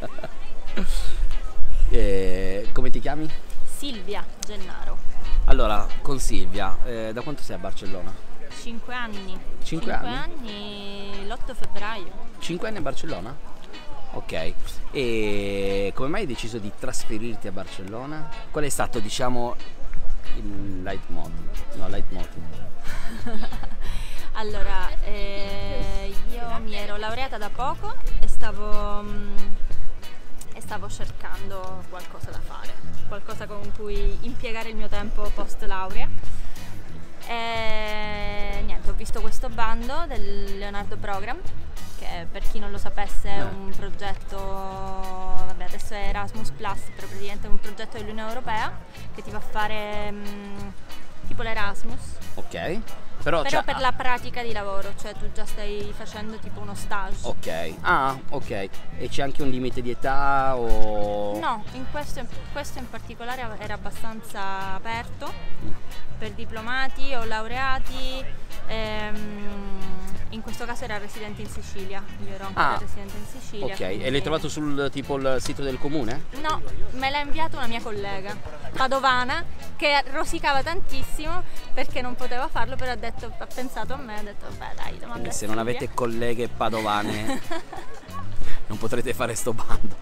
eh, come ti chiami? Silvia Gennaro. Allora, con Silvia, eh, da quanto sei a Barcellona? 5 anni. Cinque anni? anni, l'8 febbraio. 5 anni a Barcellona? Ok, e come mai hai deciso di trasferirti a Barcellona? Qual è stato, diciamo, il leitmotiv? No, leitmotiv. Allora, eh, io mi ero laureata da poco e stavo, mm, e stavo cercando qualcosa da fare, qualcosa con cui impiegare il mio tempo post laurea. E niente, ho visto questo bando del Leonardo Program, che per chi non lo sapesse è un progetto, vabbè adesso è Erasmus Plus, però praticamente è un progetto dell'Unione Europea che ti fa fare mm, tipo l'Erasmus, Ok, però, però per la pratica di lavoro, cioè tu già stai facendo tipo uno stage. Ok, ah, ok. E c'è anche un limite di età o... No, in questo, questo in particolare era abbastanza aperto Mm. per diplomati o laureati. ehm, in questo caso era residente in Sicilia, io ero ancora Ah, residente in Sicilia. Ok, e quindi- l'hai trovato sul tipo il sito del comune? No, me l'ha inviato una mia collega padovana che rosicava tantissimo perché non poteva farlo, però ha, detto, ha pensato a me, ha detto vabbè dai, domanda a se non Silvia." avete colleghe padovane non potrete fare sto bando.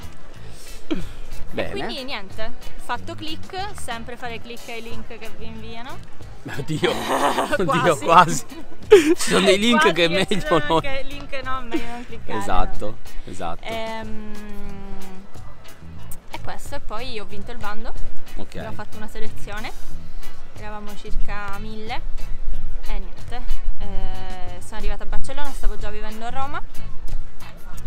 Bene. Quindi niente, fatto click, sempre fare click ai link che vi inviano. Oddio, oddio, Quasi. quasi. Ci sono dei link Quasi che è meglio non... anche link no, meglio non cliccare. Esatto, esatto. Ehm, e questo, e poi ho vinto il bando, Ok. abbiamo fatto una selezione, eravamo circa mille e niente, eh, sono arrivata a Barcellona, stavo già vivendo a Roma,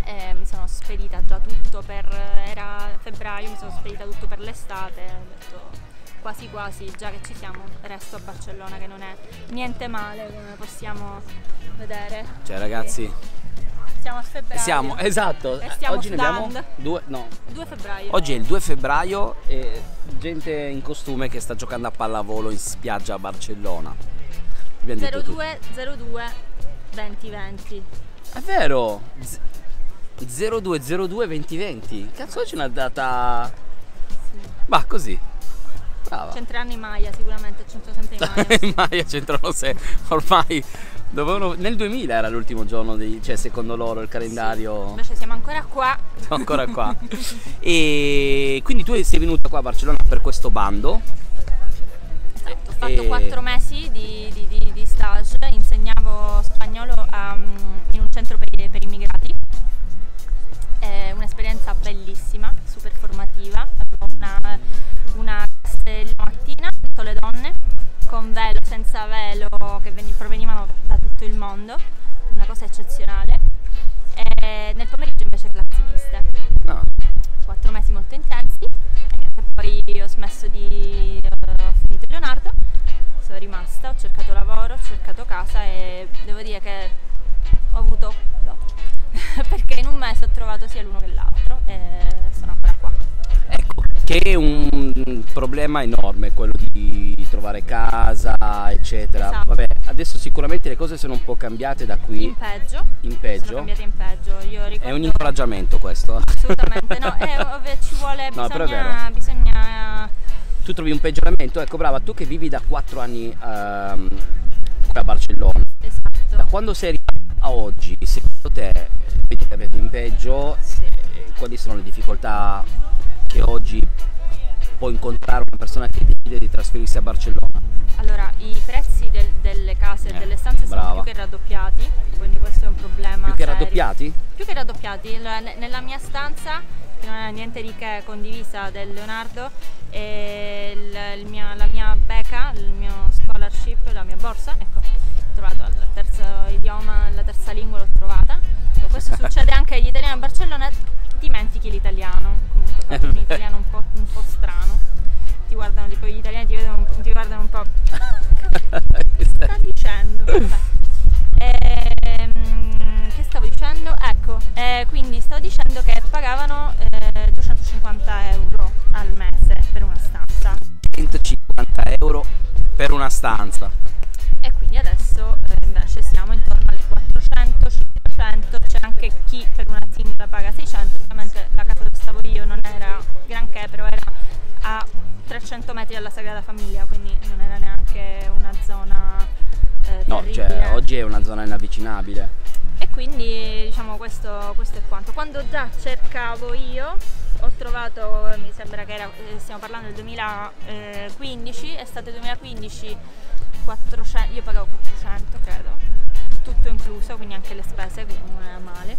e mi sono spedita già tutto per, era febbraio, mi sono spedita tutto per l'estate, ho detto quasi quasi, già che ci siamo, resto a Barcellona che non è niente male come possiamo vedere. Cioè ragazzi, Siamo a febbraio. siamo, esatto. E stiamo Oggi abbiamo due, no. 2 febbraio. Oggi è il 2 febbraio e gente in costume che sta giocando a pallavolo in spiaggia a Barcellona. Abbiamo detto tutto. 02 02 2020. È vero! Z- 0202 2020. Cazzo c'è una data... Ma così. Brava. C'entreranno i Maya sicuramente, c'entrano sempre i Maya. In Maya c'entrano se ormai dovevano nel 2000 era l'ultimo giorno dei, cioè secondo loro il calendario Invece siamo ancora qua. siamo ancora qua e quindi tu sei venuta qua a Barcellona per questo bando Esatto, ho fatto E- 4 mesi di, di- di- di spagnolo a, mm, in un centro per, per immigrati. È un'esperienza bellissima, super formativa. Avevo una, una la mattina, le donne, con velo, senza velo, che veni- provenivano da tutto il mondo, una cosa eccezionale. E nel pomeriggio invece classi miste no. quattro mesi molto intensi e poi ho smesso di eh, ho finito Leonardo cercato lavoro ho cercato casa e devo dire che ho avuto no. Perché in un mese ho trovato sia l'uno che l'altro e sono ancora qua. Ecco che è un problema enorme quello di trovare casa eccetera. Esatto. vabbè adesso sicuramente le cose sono un po' cambiate da qui in peggio. In sono peggio cambiate in peggio. Io ricordo è un incoraggiamento questo. Assolutamente no. È, ovvio, ci vuole No, bisogna, bisogna tu trovi un peggioramento ecco brava tu che vivi da 4 anni ehm, qui a Barcellona esatto Da quando sei a oggi, secondo te avete in peggio? Sì. Quali sono le difficoltà che oggi può incontrare una persona che decide di trasferirsi a Barcellona? Allora, i prezzi del- delle case e Eh, delle stanze sono brava. più che raddoppiati, quindi questo è un problema. Più che serio. raddoppiati? Più che raddoppiati. Allora, nella mia stanza, che non è niente di che condivisa del Leonardo, e il- il mia- la mia beca, il mio scholarship, la mia borsa, ecco, ho trovato il terzo idioma, la terza lingua l'ho trovata. Ecco, questo succede anche agli italiani a Barcellona, dimentichi l'italiano, comunque un italiano un po', un po' strano. Ti guardano tipo gli italiani ti, vedono un po'- ti guardano un po' sta dicendo? Vabbè. Ehm, che stavo dicendo? Ecco, eh, quindi stavo dicendo che pagavano eh, 250 euro al mese per una stanza 150 euro per una stanza. e quindi adesso eh, invece siamo intorno alle 400, 500, c'è anche chi per una singola paga 600, ovviamente la casa dove sta che però era a 300 metri dalla Sagrada Famiglia, quindi non era neanche una zona eh, No, cioè oggi è una zona inavvicinabile. Quindi diciamo questo, questo è quanto. Quando già cercavo io ho trovato, mi sembra che era, eh, stiamo parlando del 2015, è stato il 2015 400, io pagavo 400 credo, tutto incluso, quindi anche le spese, quindi non era male.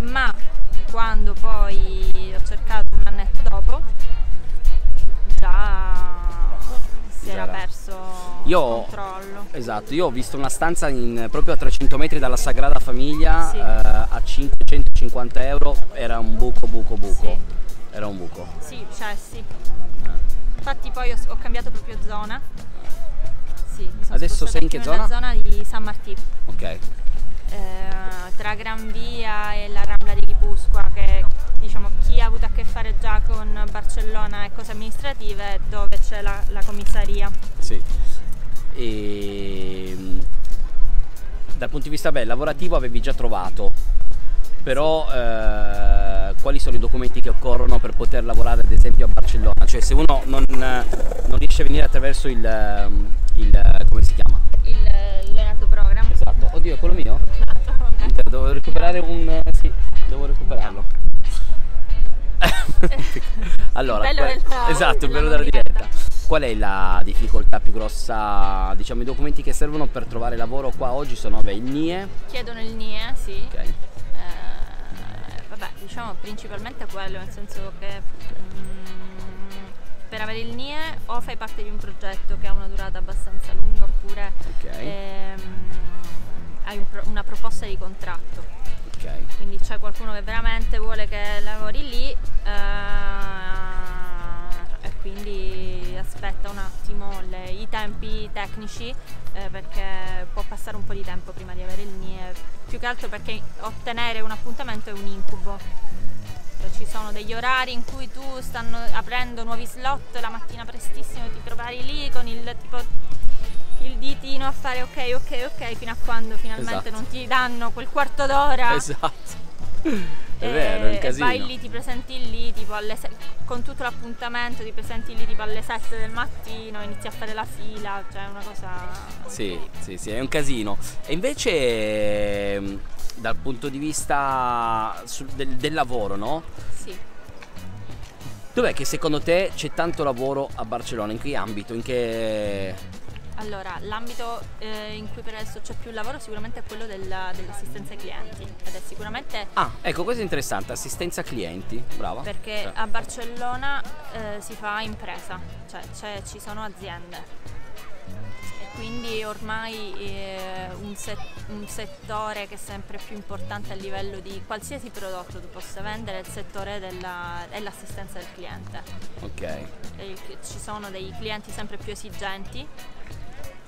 Ma quando poi ho cercato un annetto dopo, già si era perso Io- il controllo. Esatto, io ho visto una stanza in- proprio a 300 metri dalla Sagrada Famiglia Sì. eh, a 550 euro, era un buco, buco, buco. Sì. Era un buco. Sì, cioè sì. Eh. Infatti poi ho, ho cambiato proprio zona. Sì, mi sono Adesso sei in che più nella zona? zona di San Martino. Ok. Eh, tra Gran Via e la Rambla di Ripusqua che diciamo chi ha avuto a che fare già con Barcellona e cose amministrative dove c'è la, la commissaria. Sì. E, mm, dal punto di vista beh, lavorativo avevi già trovato, però eh, quali sono i documenti che occorrono per poter lavorare ad esempio a Barcellona? Cioè se uno non, non riesce a venire attraverso il, ehm, il come si chiama? Il Leonardo Program. Esatto, oddio è quello mio? Devo recuperare un... sì, devo recuperarlo. allora, bello qua- della- esatto, il bello della diretta. Qual è la difficoltà più grossa? Diciamo i documenti che servono per trovare lavoro qua oggi sono vabbè, il NIE, Chiedono il NIE, sì. ok, Eh, vabbè, diciamo principalmente quello, nel senso che mm, per avere il NIE o fai parte di un progetto che ha una durata abbastanza lunga oppure ok, ehm, hai un pro- una proposta di contratto. ok, Quindi c'è qualcuno che veramente vuole che lavori lì eh, e quindi aspetta un attimo le- i tempi tecnici eh, perché può passare un po' di tempo prima di avere il NIE, più che altro perché ottenere un appuntamento è un incubo. Cioè, ci sono degli orari in cui tu stanno aprendo nuovi slot la mattina prestissimo ti prepari lì con il tipo il ditino a fare ok ok ok fino a quando finalmente Esatto. non ti danno quel quarto d'ora esatto, è e vero, è un casino. vai lì, ti presenti lì tipo alle se- con tutto l'appuntamento, ti presenti lì tipo alle 7 del mattino, inizi a fare la fila, cioè è una cosa Sì, sì, sì, è un casino. E invece ehm, dal punto di vista sul- del, del lavoro, no? Sì. Dov'è che secondo te c'è tanto lavoro a Barcellona? In che ambito? In che... Allora, l'ambito eh, in cui per adesso c'è più lavoro sicuramente è quello della- dell'assistenza ai clienti ed è sicuramente Ah, ecco, questo è interessante, assistenza clienti, brava. perché Cioè, a Barcellona eh, si fa impresa, cioè c'è- ci sono aziende e quindi ormai eh, un, se- un settore che è sempre più importante a livello di qualsiasi prodotto tu possa vendere è il settore della, è l'assistenza del cliente. Ok, E ci sono dei clienti sempre più esigenti,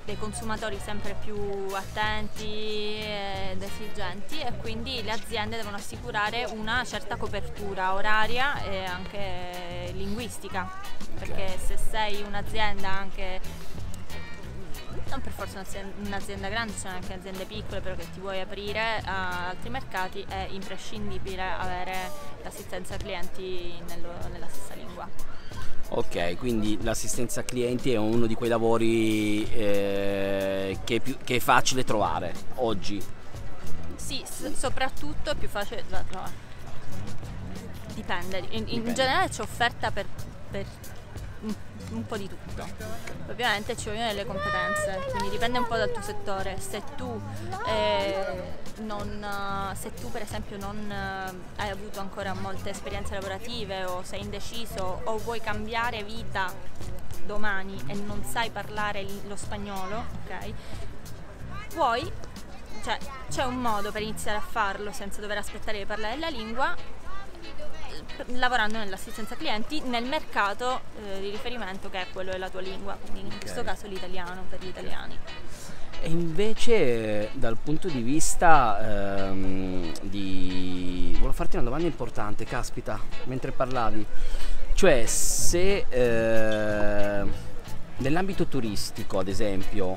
dei consumatori sempre più attenti ed esigenti e quindi le aziende devono assicurare una certa copertura oraria e anche linguistica, perché se sei un'azienda anche non per forza un'azienda, grande, ci sono anche aziende piccole però che ti vuoi aprire a altri mercati, è imprescindibile avere l'assistenza ai clienti nello- nella stessa lingua. Ok, quindi l'assistenza clienti è uno di quei lavori eh, che, è più- che è facile trovare oggi. Sì, soprattutto è più facile da trovare. Dipende, in, in Dipende. generale c'è offerta per, per un, un po' di tutto. Ovviamente ci vogliono delle competenze, quindi dipende un po' dal tuo settore. Se tu, eh, non, eh, se tu per esempio non eh, hai avuto ancora molte esperienze lavorative o sei indeciso o vuoi cambiare vita domani e non sai parlare lo spagnolo, ok? Puoi cioè c'è un modo per iniziare a farlo senza dover aspettare di parlare la lingua eh, lavorando nell'assistenza clienti nel mercato eh, di riferimento che è quello della tua lingua, quindi in questo caso l'italiano per gli italiani. E invece dal punto di vista ehm, di... Volevo farti una domanda importante, caspita, mentre parlavi. Cioè se eh, nell'ambito turistico, ad esempio,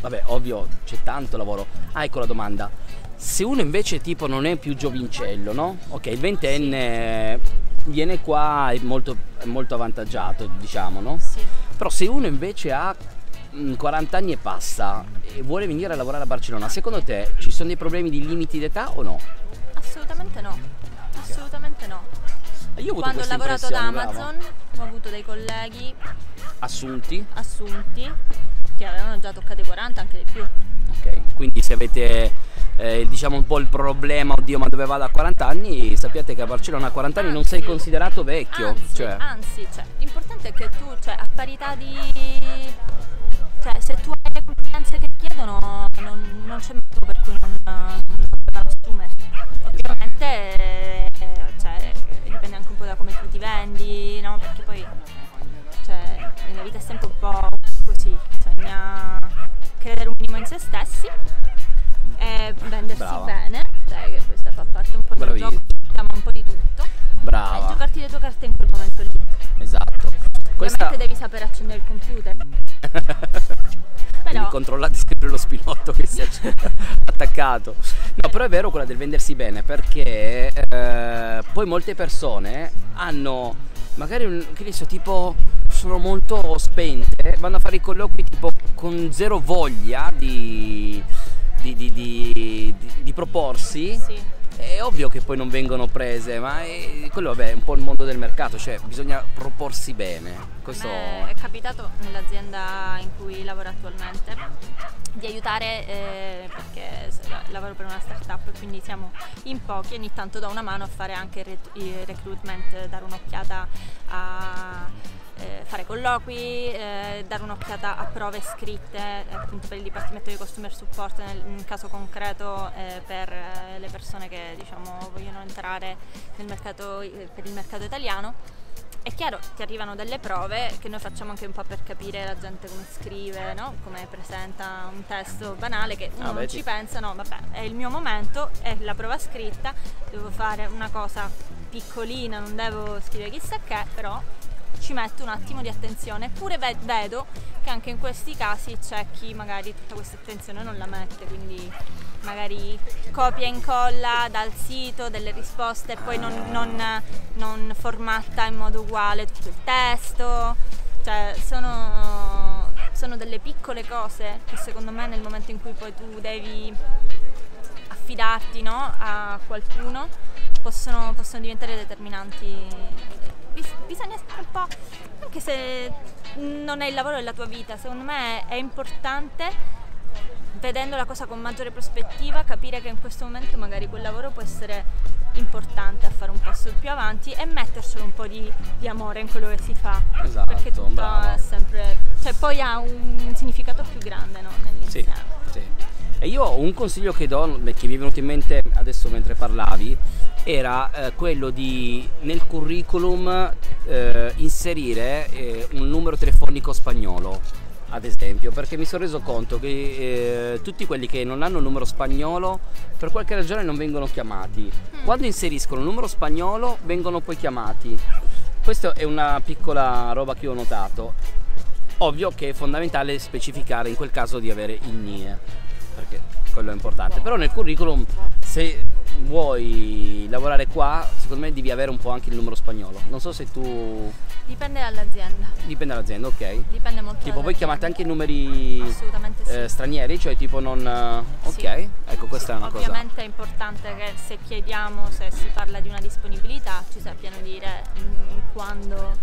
vabbè, ovvio c'è tanto lavoro. Ah, ecco la domanda. Se uno invece tipo non è più giovincello, no? Ok, il ventenne viene qua è molto, è molto avvantaggiato, diciamo, no? Sì. Però se uno invece ha 40 anni e passa e vuole venire a lavorare a Barcellona, secondo te ci sono dei problemi di limiti d'età o no? Assolutamente no. Assolutamente no. Io Quando ho lavorato da impressione, bravo. Amazon ho avuto dei colleghi Assunti? assunti che avevano già toccato i 40, anche di più. Ok, quindi se avete eh, diciamo un po' il problema, oddio ma dove vado a 40 anni, sappiate che a Barcellona a 40 anni non sei Anzi, considerato vecchio. Anzi, cioè, anzi, cioè, l'importante è che tu, cioè, a parità di... Cioè, se tu hai le competenze che chiedono, non, non c'è motivo per cui non, non devono assumerti. Ovviamente, eh, cioè, dipende anche un po' da come tu ti vendi, no? Perché poi, cioè, nella vita è sempre un po' così, bisogna credere un minimo in se stessi e vendersi Brava. bene, cioè, che questa fa parte un po' del gioco, ma un po' di tutto. E brava, giocarti le tue carte in quel momento lì. esatto. Questa Ovviamente devi sapere accendere il computer. Quindi Però controllate sempre lo spinotto che si è attaccato. No, però è vero quella del vendersi bene perché eh, poi molte persone hanno magari un, che ne so, tipo sono molto spente, vanno a fare i colloqui tipo con zero voglia di, di, di- di- di- di proporsi. sì, È ovvio che poi non vengono prese, ma è, quello vabbè, è un po' il mondo del mercato, cioè bisogna proporsi bene. Questo è capitato nell'azienda in cui lavoro attualmente di aiutare eh, perché lavoro per una startup quindi siamo in pochi e ogni tanto do una mano a fare anche il recruitment, dare un'occhiata a eh, fare colloqui, eh, dare un'occhiata a prove scritte eh, appunto per il Dipartimento di Customer Support nel, in caso concreto eh, per eh, le persone che diciamo vogliono entrare nel mercato, per il mercato italiano. È chiaro, ti arrivano delle prove che noi facciamo anche un po' per capire la gente come scrive, no? come presenta un testo banale che uno Ah, non ci pensa, no, vabbè, è il mio momento, è la prova scritta, devo fare una cosa piccolina, non devo scrivere chissà che, però ci metto un attimo di attenzione. Eppure ve- vedo che anche in questi casi c'è chi magari tutta questa attenzione non la mette, quindi magari copia e incolla dal sito delle risposte e poi non, non- non formatta in modo uguale tutto il testo. Cioè, sono, sono delle piccole cose che secondo me nel momento in cui poi tu devi affidarti no, a qualcuno possono, possono diventare determinanti. Bis- bisogna essere un po', anche se non è il lavoro della tua vita, secondo me è importante vedendo la cosa con maggiore prospettiva capire che in questo momento magari quel lavoro può essere importante a fare un passo più avanti e mettercelo un po' di, di amore in quello che si fa Esatto, perché tutto brava. è sempre cioè poi ha un significato più grande no, Sì, nell'insieme sì. E io un consiglio che do, che mi è venuto in mente adesso mentre parlavi, era eh, quello di nel curriculum eh, inserire eh, un numero telefonico spagnolo, ad esempio, perché mi sono reso conto che eh, tutti quelli che non hanno il numero spagnolo per qualche ragione non vengono chiamati. Quando inseriscono il numero spagnolo vengono poi chiamati. Questa è una piccola roba che ho notato. Ovvio che è fondamentale specificare in quel caso di avere il NIE, perché quello è importante. Però nel curriculum, se vuoi lavorare qua, secondo me devi avere un po' anche il numero spagnolo. Non so se tu... dipende dall'azienda dipende dall'azienda, ok? dipende molto Tipo voi chiamate anche i numeri assolutamente sì eh, stranieri, cioè tipo non... eh, ok, Sì. ecco questa è una cosa... Ovviamente è importante che se chiediamo, se si parla di una disponibilità, ci sappiano dire mm, quando,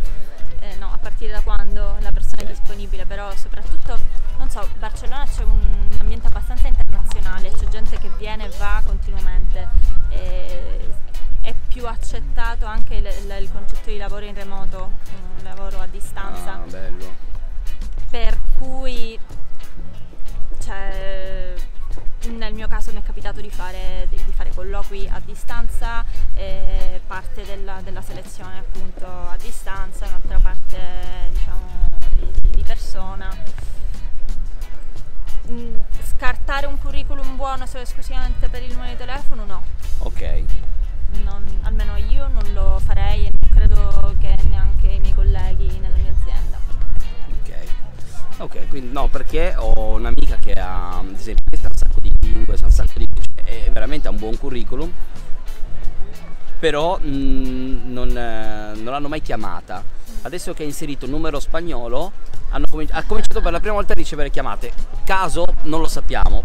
eh, no, a partire da quando la persona è disponibile, però soprattutto, non so, Barcellona c'è un ambiente abbastanza internazionale, c'è gente che viene e va continuamente, e è più accettato anche il, il- il concetto di lavoro in remoto, un lavoro a distanza Ah, bello. per cui cioè, nel mio caso mi è capitato di fare, di, fare colloqui a distanza, eh, parte della, della selezione appunto a distanza, un'altra parte diciamo di, di persona. Mm, Scartare un curriculum buono solo esclusivamente per il numero di telefono no, Ok. Non- almeno io non lo farei e non credo che neanche i miei colleghi nella mia azienda. Ok, ok, quindi no, perché ho un'amica che ha, ad esempio, di lingue, sa un sacco di... cioè, è veramente un buon curriculum, però mh, non, eh, non l'hanno mai chiamata. Adesso che ha inserito un numero spagnolo, hanno cominci- ha cominciato per la prima volta a ricevere chiamate. Caso non lo sappiamo,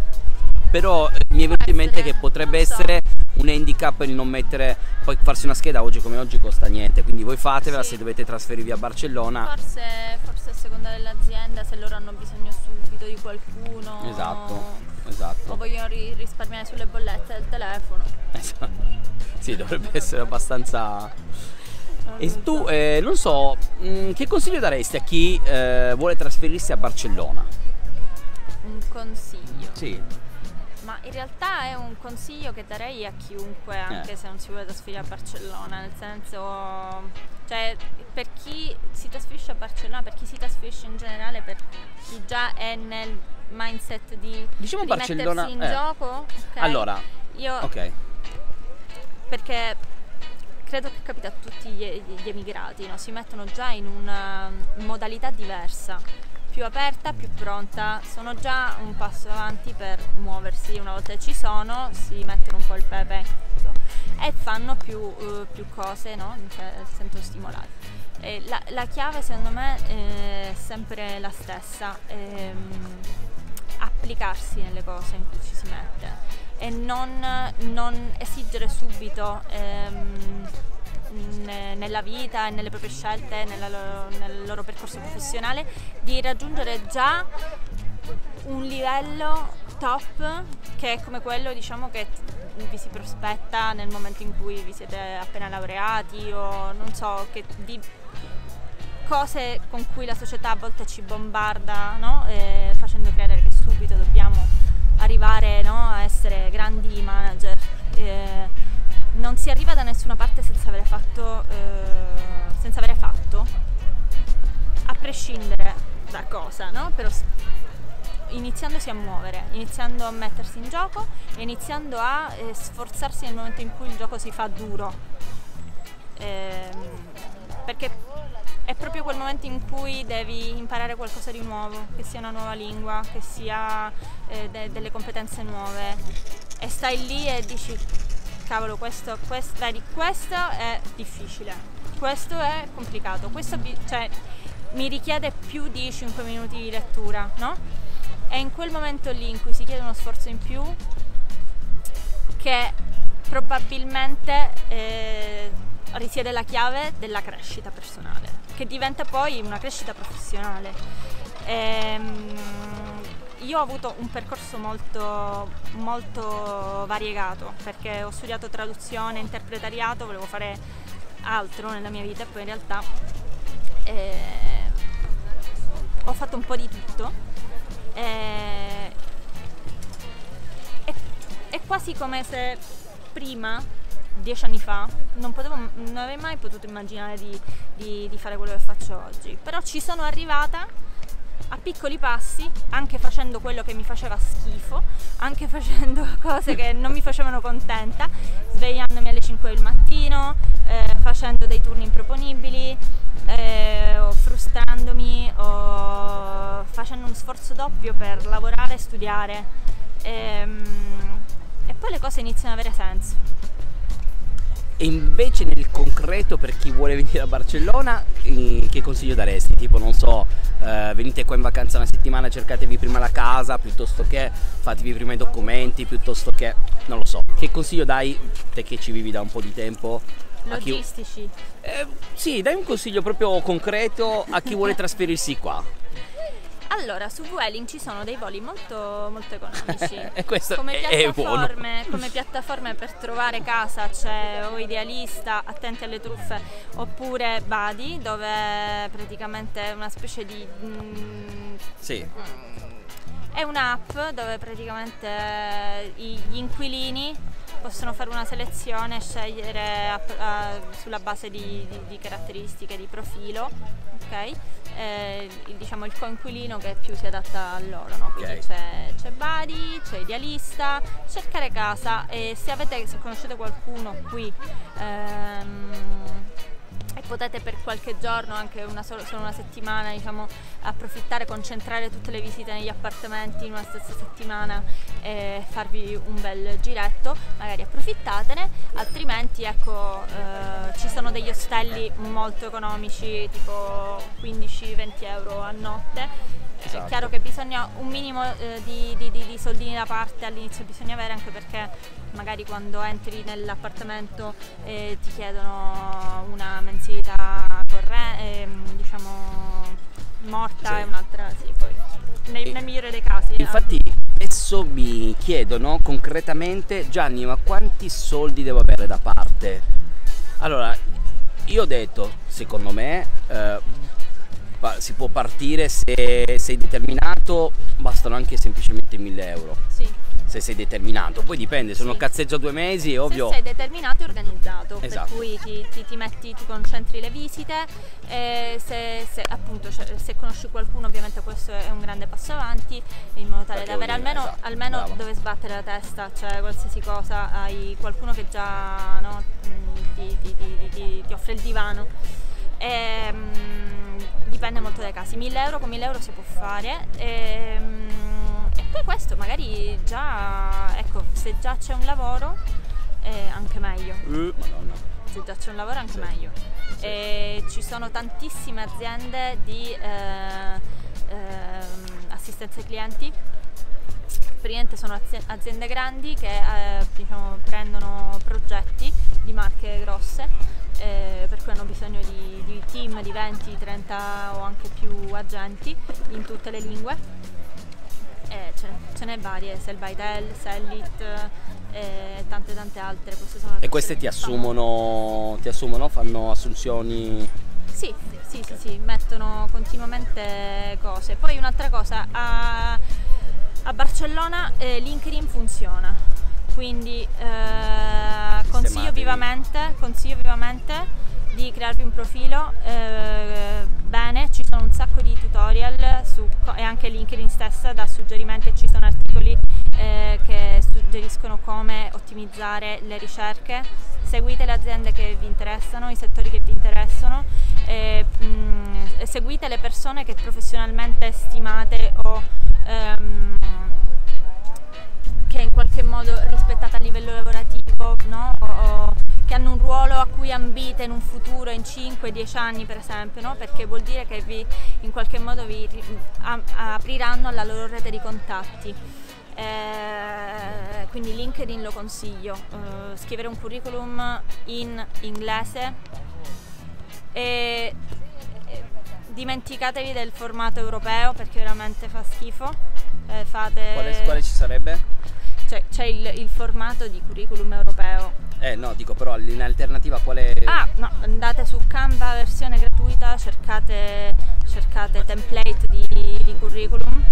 però eh, mi è venuto in mente che potrebbe essere un handicap il non mettere, poi farsi una scheda oggi come oggi costa niente, quindi voi fatevela Sì. se dovete trasferirvi a Barcellona. Forse, forse a seconda dell'azienda, se loro hanno bisogno subito di qualcuno. Esatto, O esatto. vogliono ri- risparmiare sulle bollette del telefono. Esatto. Sì, dovrebbe essere abbastanza... E tu, eh, non so, mh, che consiglio daresti a chi eh, vuole trasferirsi a Barcellona? Un consiglio. Sì. Ma in realtà è un consiglio che darei a chiunque, anche Eh. se non si vuole trasferire a Barcellona, nel senso, cioè per chi si trasferisce a Barcellona, per chi si trasferisce in generale, per chi già è nel mindset di Diciamo Barcellona- in eh. gioco, ok? Allora, io ok. perché credo che capita a tutti gli, gli emigrati, no? si mettono già in una modalità diversa, più aperta, più pronta, sono già un passo avanti per muoversi, una volta che ci sono si mettono un po' il pepe e fanno più, eh, più cose, no? Cioè, si sentono stimolati. La, la chiave secondo me è sempre la stessa, ehm, applicarsi nelle cose in cui ci si mette e non, non esigere subito ehm, nella vita e nelle proprie scelte, loro- nel loro percorso professionale, di raggiungere già un livello top che è come quello diciamo che vi si prospetta nel momento in cui vi siete appena laureati o non so che di cose con cui la società a volte ci bombarda no? Eh, facendo credere che subito dobbiamo arrivare no, a essere grandi manager Eh, non si arriva da nessuna parte senza avere fatto eh, senza avere fatto a prescindere da cosa no? però iniziandosi a muovere, iniziando a mettersi in gioco e iniziando a eh, sforzarsi nel momento in cui il gioco si fa duro. Ehm, perché è proprio quel momento in cui devi imparare qualcosa di nuovo, che sia una nuova lingua, che sia eh, de- delle competenze nuove e stai lì e dici cavolo questo, quest- vedi, questo è difficile, questo è complicato, questo cioè, mi richiede più di 5 minuti di lettura, no? È in quel momento lì in cui si chiede uno sforzo in più che probabilmente eh, risiede la chiave della crescita personale, che diventa poi una crescita professionale. Ehm, io ho avuto un percorso molto, molto variegato perché ho studiato traduzione, interpretariato, volevo fare altro nella mia vita e poi in realtà eh, ho fatto un po' di tutto. Eh, è, è quasi come se prima, dieci anni fa, non, potevo, non avrei mai potuto immaginare di, di- di fare quello che faccio oggi. Però ci sono arrivata a piccoli passi, anche facendo quello che mi faceva schifo, anche facendo cose che non mi facevano contenta, svegliandomi alle 5 del mattino, eh, facendo dei turni improponibili, eh, o frustrandomi, o facendo un sforzo doppio per lavorare e studiare. Ehm, e poi le cose iniziano ad avere senso. E invece nel concreto per chi vuole venire a Barcellona, che consiglio daresti? Tipo, non so, eh, venite qua in vacanza una settimana, cercatevi prima la casa, piuttosto che fatevi prima i documenti, piuttosto che, non lo so. Che consiglio dai, te che ci vivi da un po' di tempo? a chi- Logistici. Eh, sì, dai un consiglio proprio concreto a chi vuole trasferirsi qua. Allora, su Vueling ci sono dei voli molto, molto economici. E questo come è- è piattaforme, come piattaforme per trovare casa c'è o Idealista, Attenti alle truffe, oppure Badi, dove praticamente è una specie di... mm, Sì. è un'app dove praticamente eh, gli inquilini possono fare una selezione e scegliere a- a- sulla base di, di- di caratteristiche di profilo, ok? Eh, il- diciamo il coinquilino che più si adatta a loro, no? Quindi Ok. c'è, c'è Badi, c'è Idealista, cercare casa e se avete, se conoscete qualcuno qui ehm, e potete per qualche giorno, anche una solo, solo, una settimana, diciamo, approfittare, concentrare tutte le visite negli appartamenti in una stessa settimana e farvi un bel giretto, magari approfittatene, altrimenti ecco eh, ci sono degli ostelli molto economici, tipo 15-20 euro a notte Esatto. È chiaro che bisogna un minimo eh, di, di, di, di, soldini da parte all'inizio bisogna avere anche perché magari quando entri nell'appartamento eh, ti chiedono una mensilità corrente, eh, diciamo morta sì. e un'altra sì, poi nel, nel, migliore dei casi. Eh, Infatti adesso mi chiedono concretamente Gianni ma quanti soldi devo avere da parte? Allora io ho detto secondo me eh, si può partire se sei determinato, bastano anche semplicemente 1000 euro. Sì. Se sei determinato, poi dipende, se sì. uno cazzeggia due mesi è ovvio. Se sei determinato e organizzato, esatto. per cui ti, ti, ti, metti, ti concentri le visite, e se, se, appunto, cioè, se conosci qualcuno ovviamente questo è un grande passo avanti, in modo tale Perché da avere almeno, esatto. almeno dove sbattere la testa, cioè qualsiasi cosa, hai qualcuno che già no, ti, ti, offre il divano. Ehm, dipende molto dai casi, 1000 euro con 1000 euro si può fare e, ehm, e poi questo magari già, ecco, se già c'è un lavoro è anche meglio. Uh, madonna. Se già c'è un lavoro anche sì. meglio. Sì. E ci sono tantissime aziende di eh, eh, assistenza ai clienti praticamente sono aziende grandi che eh, diciamo, prendono progetti di marche grosse eh, per cui hanno bisogno di, di, team di 20, 30 o anche più agenti in tutte le lingue. Eh, ce, ce n'è varie, Selbytel, Sellit e tante tante altre. Queste e queste ti assumono, ti assumono, fanno assunzioni? Sì, sì, sì, sì, mettono continuamente cose. Poi un'altra cosa, a, a Barcellona eh, LinkedIn funziona, quindi eh, consiglio, vivamente, consiglio vivamente di crearvi un profilo eh, bene, ci sono un sacco di tutorial su, e anche LinkedIn stessa dà suggerimenti e ci sono articoli eh, che suggeriscono come ottimizzare le ricerche. Seguite le aziende che vi interessano, i settori che vi interessano, eh, mh, seguite le persone che professionalmente stimate o ehm, che in qualche modo rispettate a livello lavorativo, no? o, che hanno un ruolo a cui ambite in un futuro, in 5-10 anni per esempio, no? perché vuol dire che vi, in qualche modo vi a, apriranno alla loro rete di contatti. Eh, quindi LinkedIn lo consiglio, eh, scrivere un curriculum in inglese e dimenticatevi del formato europeo perché veramente fa schifo. Eh, fate... quale, quale ci sarebbe? Cioè, c'è il, il, formato di curriculum europeo. Eh no, dico però in alternativa quale... Ah, no, andate su Canva versione gratuita, cercate, cercate template di, di curriculum,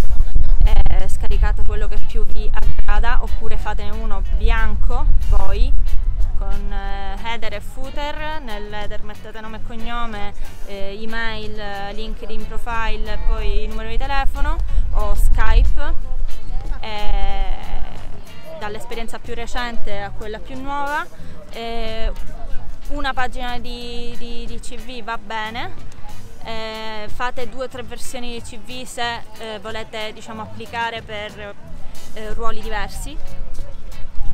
eh, scaricate quello che più vi aggrada oppure fatene uno bianco voi con eh, header e footer, nell'header mettete nome e cognome, eh, email, LinkedIn profile, poi numero di telefono o Skype. Eh, dall'esperienza più recente a quella più nuova. Eh, una pagina di, di, di, CV va bene, eh, fate due o tre versioni di CV se eh, volete diciamo, applicare per eh, ruoli diversi,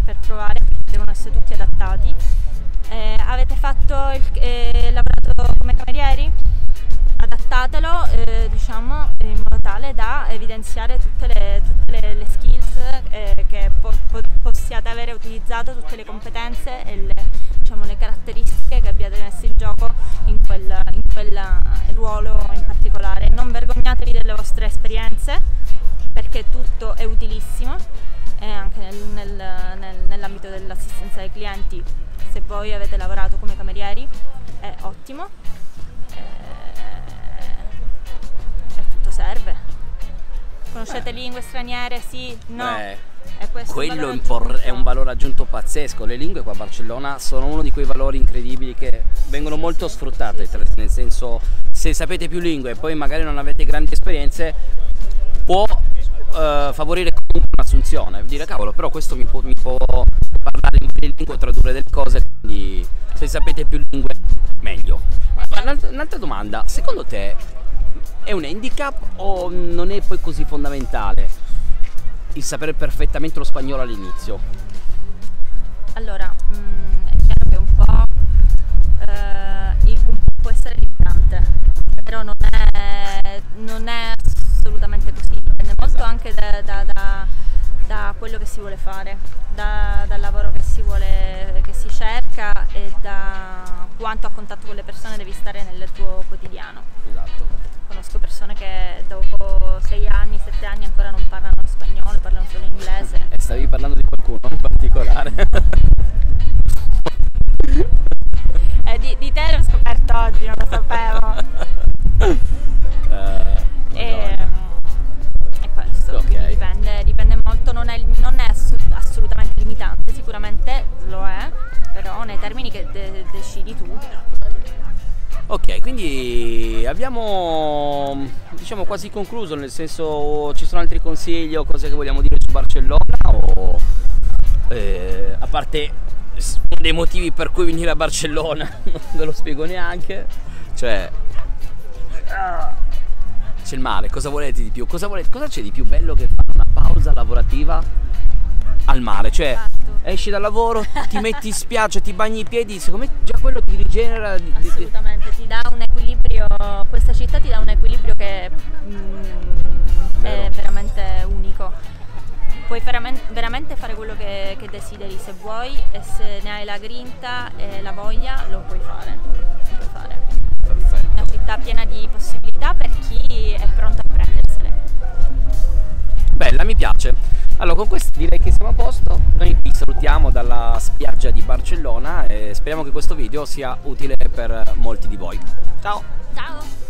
per provare, devono essere tutti adattati. Avete fatto il, eh, lavorato come camerieri? Adattatelo eh, diciamo, in modo tale da evidenziare tutte le, tutte le, le skills eh, che po po possiate avere utilizzato, tutte le competenze e le, diciamo, le caratteristiche che abbiate messo in gioco in quel, in quel ruolo in particolare. Non vergognatevi delle vostre esperienze perché tutto è utilissimo e anche nel, nel, nel, nell'ambito dell'assistenza ai clienti se voi avete lavorato come camerieri è ottimo serve. Conoscete lingue straniere? Sì, no. Beh. Quello è un, è un, valore aggiunto pazzesco. Le lingue qua a Barcellona sono uno di quei valori incredibili che vengono molto sfruttate, nel senso se sapete più lingue e poi magari non avete grandi esperienze può eh, favorire comunque un'assunzione, dire cavolo però questo mi può, mi può parlare in più lingue, tradurre delle cose, quindi se sapete più lingue meglio. un'altra, un'altra domanda, secondo te è un handicap o non è poi così fondamentale il sapere perfettamente lo spagnolo all'inizio? Allora, mh, mm, è chiaro che un po' eh, può essere limitante, però non è, non è assolutamente così, dipende molto esatto. anche da, da, da, da, quello che si vuole fare, dal lavoro che si, vuole, che si cerca e da quanto a contatto con le persone devi stare nel tuo quotidiano. Esatto. Conosco persone che dopo sei anni, sette anni ancora non parlano spagnolo, parlano solo inglese. E stavi parlando di qualcuno in particolare? eh, di, di, te l'ho scoperto oggi, non lo sapevo. uh, e, e, questo, okay. dipende, dipende, molto, non è, non è assolutamente limitante, sicuramente lo è, però nei termini che de decidi tu. Ok, quindi abbiamo diciamo quasi concluso, nel senso ci sono altri consigli o cose che vogliamo dire su Barcellona o eh, a parte uno dei motivi per cui venire a Barcellona, non ve lo spiego neanche, cioè c'è il mare, cosa volete di più? Cosa, volete, cosa c'è di più bello che fare una pausa lavorativa al mare? Cioè esatto. esci dal lavoro, ti metti in spiaggia, ti bagni i piedi, secondo me già quello ti rigenera. Assolutamente, ti dà un equilibrio, questa città ti dà un equilibrio che mm, è veramente unico. Puoi veramente fare quello che, che, desideri se vuoi e se ne hai la grinta e la voglia lo puoi fare. Lo puoi fare. Perfetto. Una città piena di possibilità per chi è pronto a prendersele. Bella, mi piace. Allora con questo direi che siamo a posto, noi vi salutiamo dalla spiaggia di Barcellona e speriamo che questo video sia utile per molti di voi. Ciao! Ciao!